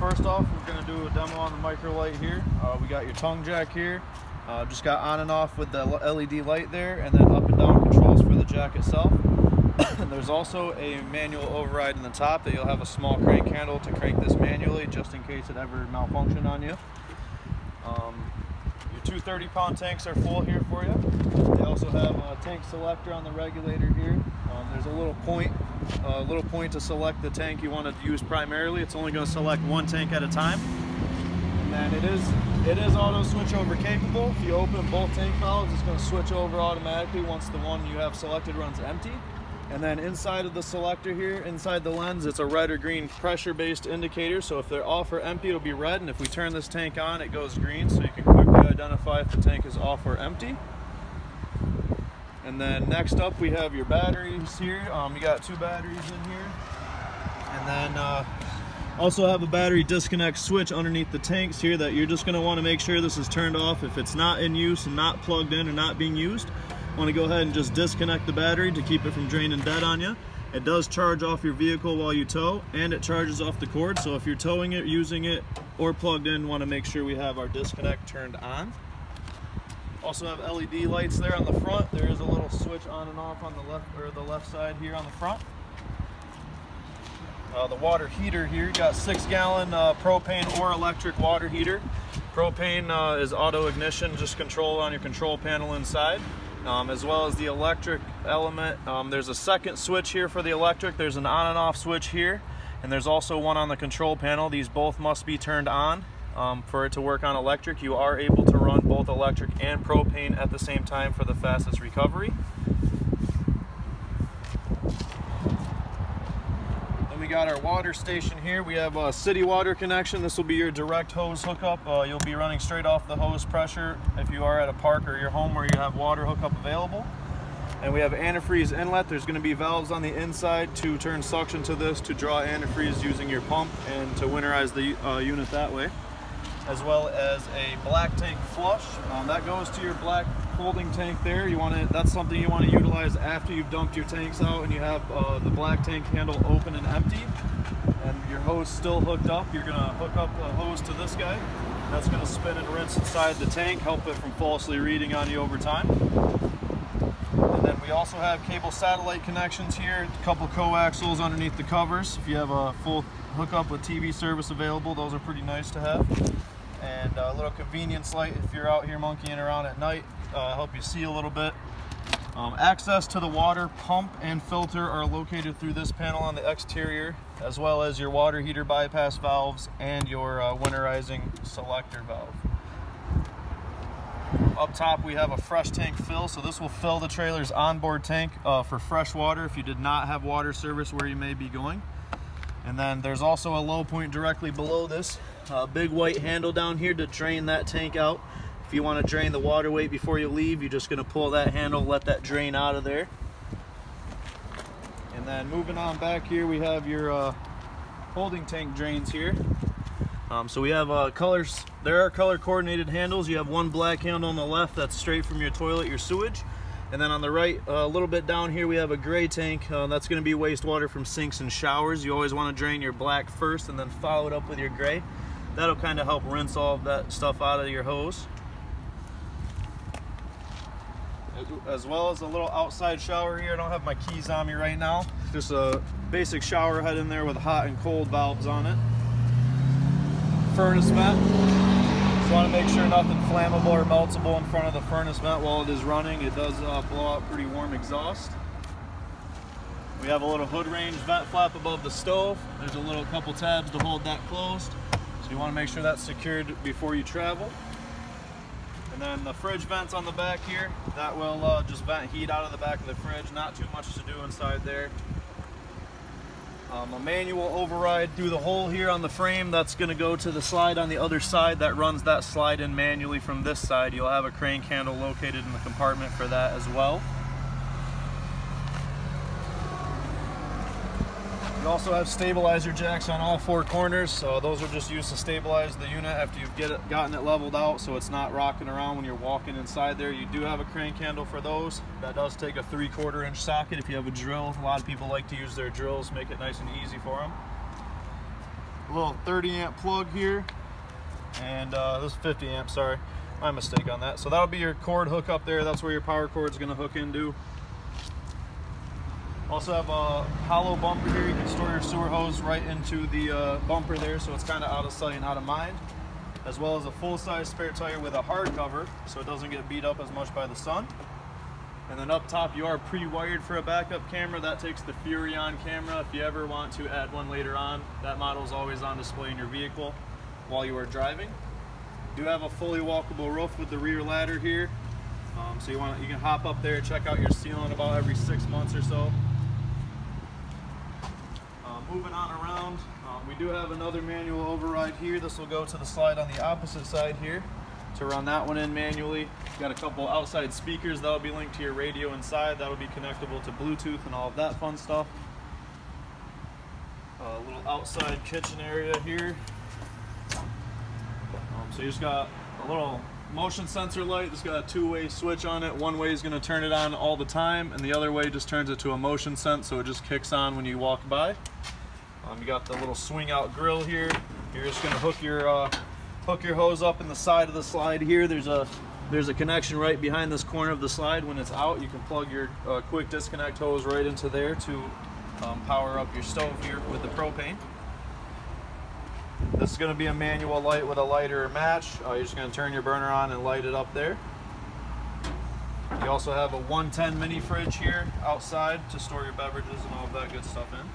first off, we're gonna do a demo on the micro light here. Uh, we got your tongue jack here. Uh, just got on and off with the LED light there, and then up and down controls for the jack itself. There's also a manual override in the top that you'll have a small crank handle to crank this manually, just in case it ever malfunctioned on you. Um, your two 30 pound tanks are full here for you. They also have a tank selector on the regulator here. Um, there's a little point, a little point to select the tank you want to use primarily. It's only going to select one tank at a time. And then it is it is auto switch over capable. If you open both tank valves, it's going to switch over automatically once the one you have selected runs empty. And then inside of the selector here, inside the lens, it's a red or green pressure-based indicator. So if they're off or empty, it'll be red. And if we turn this tank on, it goes green. So you can quickly identify if the tank is off or empty. And then next up, we have your batteries here. Um, you got two batteries in here. And then uh, also have a battery disconnect switch underneath the tanks here that you're just gonna wanna make sure this is turned off if it's not in use and not plugged in and not being used want to go ahead and just disconnect the battery to keep it from draining dead on you. It does charge off your vehicle while you tow and it charges off the cord. So if you're towing it, using it, or plugged in, want to make sure we have our disconnect turned on. Also have LED lights there on the front. There is a little switch on and off on the left or the left side here on the front. Uh, the water heater here, got six gallon uh, propane or electric water heater. Propane uh, is auto ignition, just control on your control panel inside um, as well as the electric element. Um, there's a second switch here for the electric. There's an on and off switch here, and there's also one on the control panel. These both must be turned on um, for it to work on electric. You are able to run both electric and propane at the same time for the fastest recovery. Then we got our water station here. We have a city water connection. This will be your direct hose hookup. Uh, you'll be running straight off the hose pressure if you are at a park or your home where you have water hookup available. And we have antifreeze inlet. There's going to be valves on the inside to turn suction to this to draw antifreeze using your pump and to winterize the uh, unit that way. As well as a black tank flush. Um, that goes to your black holding tank there. You want to, that's something you want to utilize after you've dumped your tanks out and you have uh, the black tank handle open and empty and your hose still hooked up. You're gonna hook up the hose to this guy. That's gonna spin and rinse inside the tank, help it from falsely reading on you over time. And then we also have cable satellite connections here, a couple coaxials underneath the covers. If you have a full hookup with TV service available, those are pretty nice to have. And a little convenience light if you're out here monkeying around at night uh, help you see a little bit. Um, access to the water pump and filter are located through this panel on the exterior, as well as your water heater bypass valves and your uh, winterizing selector valve. Up top we have a fresh tank fill, so this will fill the trailer's onboard tank uh, for fresh water if you did not have water service where you may be going. And then there's also a low point directly below this, a big white handle down here to drain that tank out if you want to drain the water weight before you leave, you're just going to pull that handle, let that drain out of there. And then moving on back here, we have your uh, holding tank drains here. Um, so we have uh, colors, there are color coordinated handles. You have one black handle on the left that's straight from your toilet, your sewage. And then on the right, uh, a little bit down here, we have a gray tank. Uh, that's gonna be wastewater from sinks and showers. You always wanna drain your black first and then follow it up with your gray. That'll kind of help rinse all that stuff out of your hose. as well as a little outside shower here. I don't have my keys on me right now. Just a basic shower head in there with hot and cold valves on it. Furnace vent. Just want to make sure nothing flammable or meltable in front of the furnace vent while it is running. It does uh, blow out pretty warm exhaust. We have a little hood range vent flap above the stove. There's a little couple tabs to hold that closed. So you want to make sure that's secured before you travel. And then the fridge vents on the back here, that will uh, just vent heat out of the back of the fridge. Not too much to do inside there. Um, a manual override through the hole here on the frame that's going to go to the slide on the other side that runs that slide in manually from this side. You'll have a crank handle located in the compartment for that as well. You also have stabilizer jacks on all four corners, so those are just used to stabilize the unit after you've get it, gotten it leveled out so it's not rocking around when you're walking inside there. You do have a crank handle for those. That does take a three quarter inch socket if you have a drill. A lot of people like to use their drills, make it nice and easy for them. a little 30 amp plug here. And uh, this is 50 amp, sorry. My mistake on that. So that'll be your cord hook up there. That's where your power cord is gonna hook into. Also have a hollow bumper here. You can store your sewer hose right into the uh, bumper there so it's kind of out of sight and out of mind. As well as a full-size spare tire with a hard cover so it doesn't get beat up as much by the sun. And then up top you are pre-wired for a backup camera. That takes the Furrion camera. If you ever want to add one later on, that model is always on display in your vehicle while you are driving. You do have a fully walkable roof with the rear ladder here. Um, so you want you can hop up there, check out your ceiling about every six months or so. Uh, moving on around, um, we do have another manual override here. This will go to the slide on the opposite side here to run that one in manually. Got a couple outside speakers that'll be linked to your radio inside. That'll be connectable to Bluetooth and all of that fun stuff. A little outside kitchen area here. Um, so you just got a little motion sensor light. It's got a two-way switch on it. One way is going to turn it on all the time, and the other way just turns it to a motion sense, so it just kicks on when you walk by. Um, you got the little swing out grill here. You're just going to hook your uh, hook your hose up in the side of the slide here. There's a there's a connection right behind this corner of the slide. When it's out, you can plug your uh, quick disconnect hose right into there to um, power up your stove here with the propane. This is going to be a manual light with a lighter match. Uh, you're just going to turn your burner on and light it up there. You also have a 110 mini fridge here outside to store your beverages and all of that good stuff in.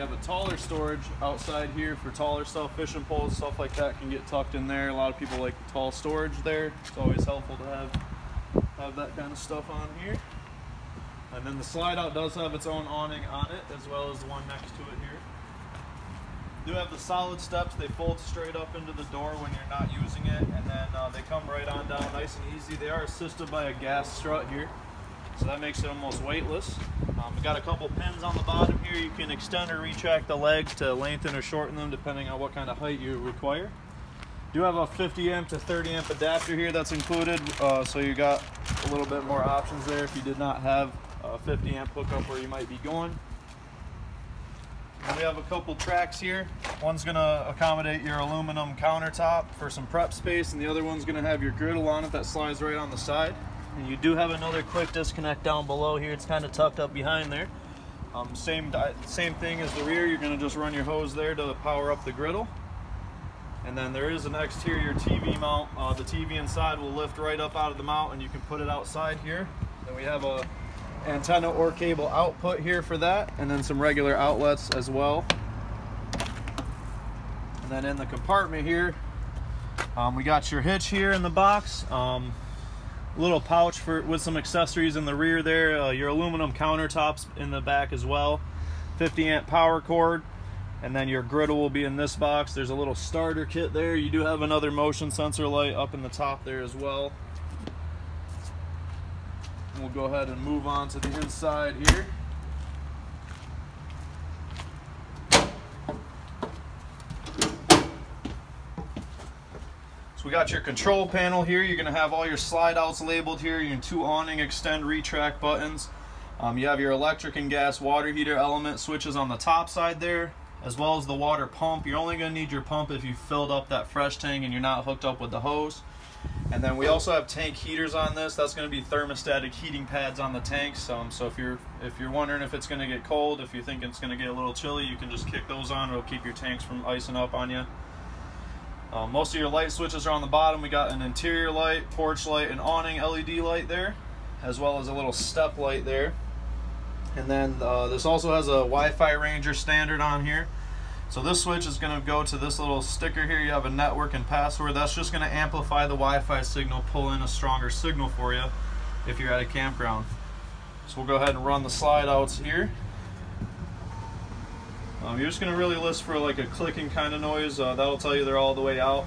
Have a taller storage outside here for taller stuff, fishing poles, stuff like that can get tucked in there. A lot of people like the tall storage there. It's always helpful to have, have that kind of stuff on here. And then the slide out does have its own awning on it, as well as the one next to it here. Do have the solid steps, they fold straight up into the door when you're not using it, and then uh, they come right on down nice and easy. They are assisted by a gas strut here, so that makes it almost weightless. Um, we got a couple pins on the bottom here. You can extend or retract the legs to lengthen or shorten them depending on what kind of height you require. Do have a 50 amp to 30 amp adapter here that's included, uh, so you got a little bit more options there if you did not have a 50 amp hookup where you might be going. And we have a couple tracks here. One's gonna accommodate your aluminum countertop for some prep space, and the other one's gonna have your griddle on it that slides right on the side. And you do have another quick disconnect down below here. It's kind of tucked up behind there. Um, same, same thing as the rear. You're going to just run your hose there to power up the griddle. And then there is an exterior TV mount. Uh, the TV inside will lift right up out of the mount and you can put it outside here. Then we have a antenna or cable output here for that and then some regular outlets as well. And then in the compartment here, um, we got your hitch here in the box. Um, little pouch for with some accessories in the rear there uh, your aluminum countertops in the back as well 50 amp power cord and then your griddle will be in this box. There's a little starter kit there. You do have another motion sensor light up in the top there as well. We'll go ahead and move on to the inside here we got your control panel here. You're gonna have all your slide outs labeled here, your two awning, extend, retract buttons. Um, you have your electric and gas water heater element switches on the top side there, as well as the water pump. You're only gonna need your pump if you filled up that fresh tank and you're not hooked up with the hose. And then we also have tank heaters on this. That's going to be thermostatic heating pads on the tanks. Um, so if you're if you're wondering if it's going to get cold, if you think it's going to get a little chilly, you can just kick those on. It'll keep your tanks from icing up on you. Uh, most of your light switches are on the bottom. We got an interior light, porch light, and awning LED light there, as well as a little step light there. And then uh, this also has a Wi-Fi Ranger standard on here. So this switch is going to go to this little sticker here. You have a network and password. That's just going to amplify the Wi-Fi signal, pull in a stronger signal for you if you're at a campground. So we'll go ahead and run the slide outs here. Um, you're just going to really listen for like a clicking kind of noise. Uh, that'll tell you they're all the way out.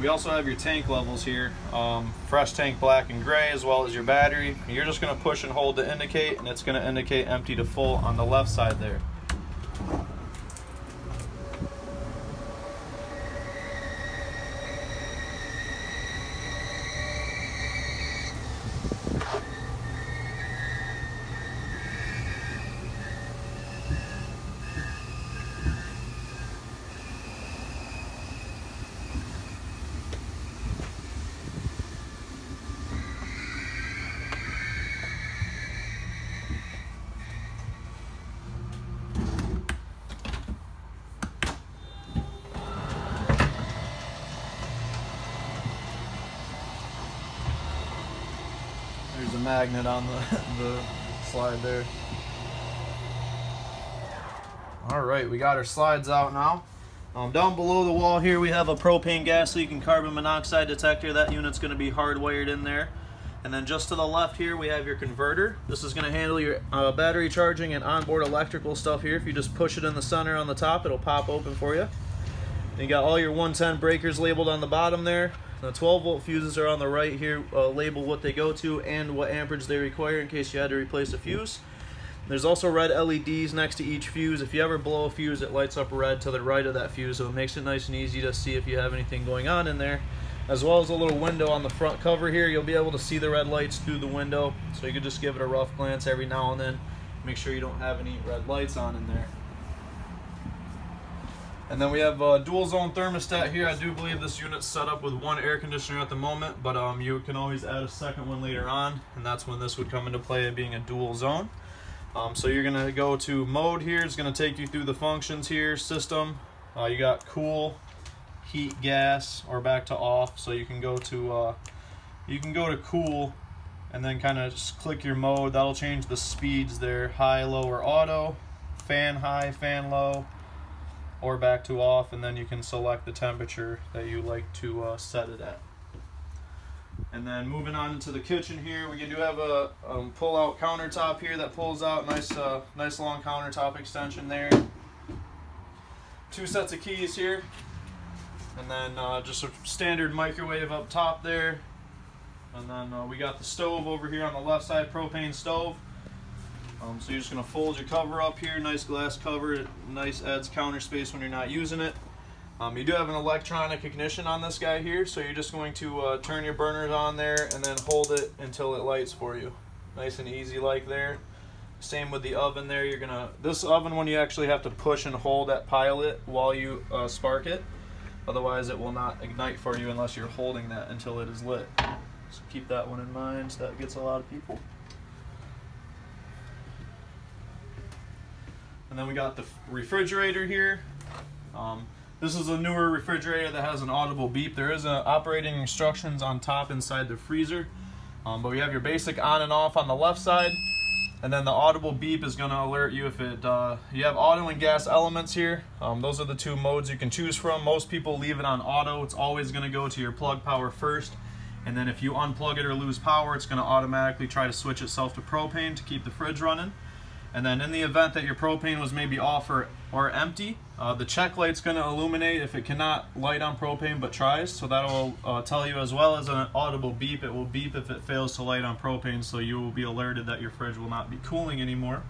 We also have your tank levels here. Um, fresh tank black and gray as well as your battery. You're just going to push and hold to indicate and it's going to indicate empty to full on the left side there. There's a magnet on the, the slide there. All right, we got our slides out now. Um, down below the wall here, we have a propane gas leak and carbon monoxide detector. That unit's gonna be hardwired in there. And then just to the left here, we have your converter. This is gonna handle your uh, battery charging and onboard electrical stuff here. If you just push it in the center on the top, it'll pop open for you. you got all your 110 breakers labeled on the bottom there. The 12 volt fuses are on the right here, uh, label what they go to and what amperage they require in case you had to replace a fuse. There's also red LEDs next to each fuse. If you ever blow a fuse, it lights up red to the right of that fuse, so it makes it nice and easy to see if you have anything going on in there. As well as a little window on the front cover here, you'll be able to see the red lights through the window, so you can just give it a rough glance every now and then. Make sure you don't have any red lights on in there. And then we have a dual zone thermostat here. I do believe this unit's set up with one air conditioner at the moment, but um, you can always add a second one later on, and that's when this would come into play being a dual zone. Um, so you're gonna go to mode here. It's gonna take you through the functions here, system. Uh, you got cool, heat, gas, or back to off. So you can go to uh, you can go to cool, and then kind of just click your mode. That'll change the speeds there, high, low, or auto, fan high, fan low, or back to off, and then you can select the temperature that you like to uh, set it at. And then moving on into the kitchen here, we do have a um, pull-out countertop here that pulls out. Nice, uh, nice long countertop extension there. Two sets of keys here. And then uh, just a standard microwave up top there. And then uh, we got the stove over here on the left side, propane stove. Um, so you're just gonna fold your cover up here, nice glass cover, nice adds counter space when you're not using it. Um, you do have an electronic ignition on this guy here, so you're just going to uh, turn your burners on there and then hold it until it lights for you. Nice and easy like there. Same with the oven there. You're gonna this oven one you actually have to push and hold that pilot while you uh, spark it. Otherwise, it will not ignite for you unless you're holding that until it is lit. So keep that one in mind. so That gets a lot of people. And then we got the refrigerator here. Um, this is a newer refrigerator that has an audible beep. There is a operating instructions on top inside the freezer. Um, but we have your basic on and off on the left side. And then the audible beep is gonna alert you if it, uh, you have auto and gas elements here. Um, those are the two modes you can choose from. Most people leave it on auto. It's always gonna go to your plug power first. And then if you unplug it or lose power, it's gonna automatically try to switch itself to propane to keep the fridge running. And then in the event that your propane was maybe off or, or empty, uh, the check light's going to illuminate if it cannot light on propane but tries. So that'll uh, tell you as well as an audible beep. It will beep if it fails to light on propane so you will be alerted that your fridge will not be cooling anymore.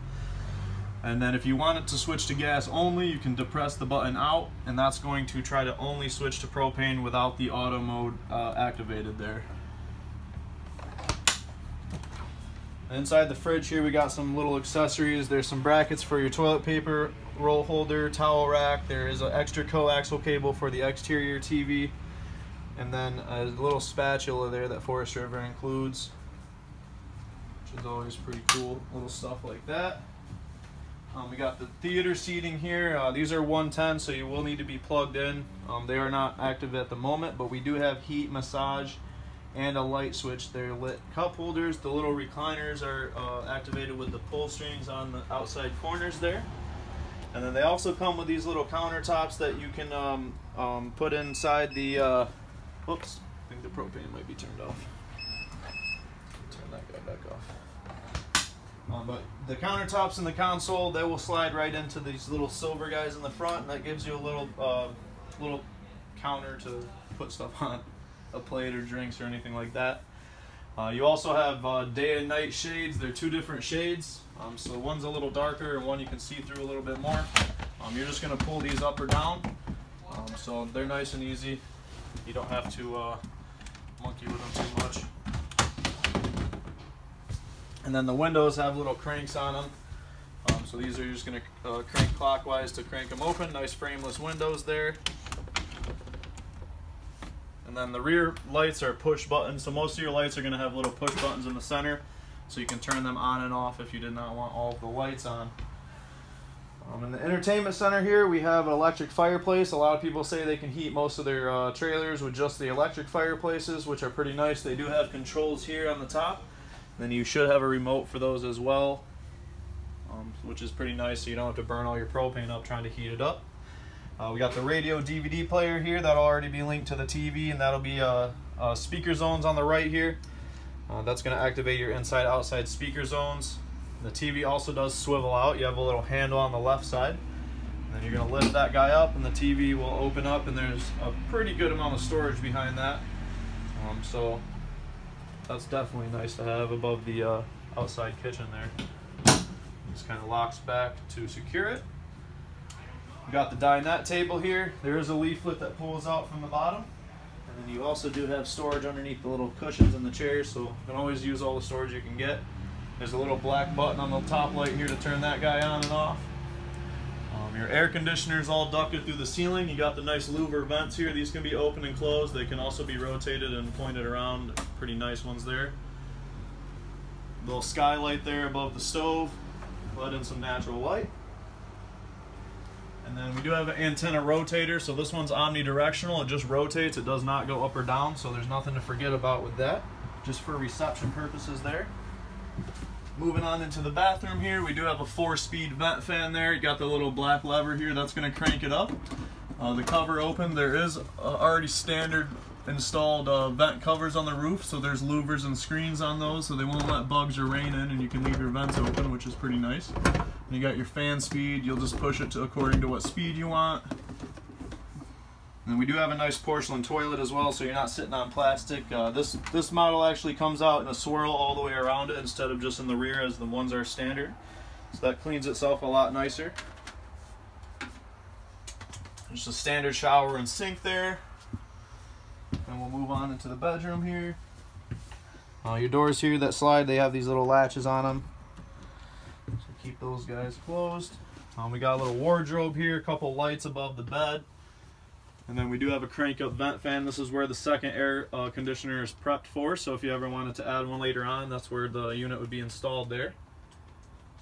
And then if you want it to switch to gas only, you can depress the button out and that's going to try to only switch to propane without the auto mode uh, activated there. Inside the fridge here we got some little accessories. There's some brackets for your toilet paper roll holder, towel rack. There is an extra coaxial cable for the exterior TV. And then a little spatula there that Forest River includes. Which is always pretty cool. Little stuff like that. Um, we got the theater seating here. Uh, these are 110, so you will need to be plugged in. Um, they are not active at the moment, but we do have heat, massage, and a light switch. They're lit cup holders. The little recliners are uh, activated with the pull strings on the outside corners there. And then they also come with these little countertops that you can um, um, put inside the, uh, whoops, I think the propane might be turned off. Turn that guy back off. Um, but the countertops in the console, they will slide right into these little silver guys in the front, and that gives you a little, uh, little counter to put stuff on a plate or drinks or anything like that. Uh, you also have uh, day and night shades. They're two different shades. Um, so one's a little darker and one you can see through a little bit more. Um, you're just going to pull these up or down. Um, so they're nice and easy. You don't have to uh, monkey with them too much. And then the windows have little cranks on them. Um, so these are just going to uh, crank clockwise to crank them open. Nice frameless windows there. And then the rear lights are push buttons. So most of your lights are going to have little push buttons in the center. So you can turn them on and off if you did not want all of the lights on. Um, in the entertainment center here, we have an electric fireplace. A lot of people say they can heat most of their uh, trailers with just the electric fireplaces, which are pretty nice. They do have controls here on the top. Then you should have a remote for those as well, um, which is pretty nice so you don't have to burn all your propane up trying to heat it up. Uh, we got the radio DVD player here that'll already be linked to the TV and that'll be uh, uh, speaker zones on the right here. Uh, that's going to activate your inside outside speaker zones. The TV also does swivel out. You have a little handle on the left side. And then you're going to lift that guy up and the TV will open up and there's a pretty good amount of storage behind that. Um, so that's definitely nice to have above the uh, outside kitchen there. Just kind of locks back to secure it. We got the dinette table here. There is a leaflet that pulls out from the bottom. And then you also do have storage underneath the little cushions in the chairs, so you can always use all the storage you can get. There's a little black button on the top light here to turn that guy on and off. Um, your air conditioner is all ducted through the ceiling. You got the nice louver vents here. These can be open and closed. They can also be rotated and pointed around. Pretty nice ones there. Little skylight there above the stove. Let in some natural light. And then we do have an antenna rotator, so this one's omnidirectional. It just rotates, it does not go up or down, so there's nothing to forget about with that. Just for reception purposes there. Moving on into the bathroom here, we do have a four-speed vent fan there. You got the little black lever here, that's gonna crank it up. Uh, the cover open, there is uh, already standard installed uh, vent covers on the roof, so there's louvers and screens on those, so they won't let bugs or rain in, and you can leave your vents open, which is pretty nice. You got your fan speed, you'll just push it to according to what speed you want. And we do have a nice porcelain toilet as well, so you're not sitting on plastic. Uh, this this model actually comes out in a swirl all the way around it instead of just in the rear as the ones are standard. So that cleans itself a lot nicer. Just a standard shower and sink there. And we'll move on into the bedroom here. Uh, your doors here that slide, they have these little latches on them. Keep those guys closed. Um, we got a little wardrobe here, a couple lights above the bed. And then we do have a crank up vent fan. This is where the second air uh, conditioner is prepped for. So if you ever wanted to add one later on, that's where the unit would be installed there.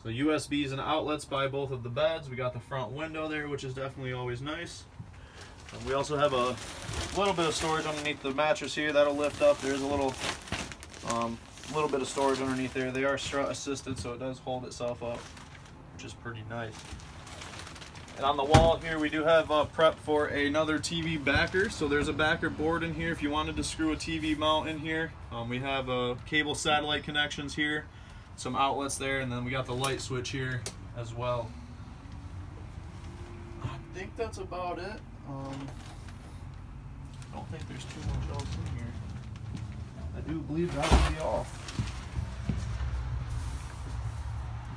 So USBs and outlets by both of the beds. We got the front window there, which is definitely always nice. And we also have a little bit of storage underneath the mattress here. That'll lift up. There's a little um, little bit of storage underneath there. They are strut assisted, so it does hold itself up, which is pretty nice. And on the wall here, we do have uh, prep for another TV backer. So there's a backer board in here if you wanted to screw a TV mount in here. Um, we have uh, cable satellite connections here, some outlets there, and then we got the light switch here as well. I think that's about it. Um, I don't think there's too much else in here. I do believe that would be all.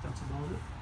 That's about it.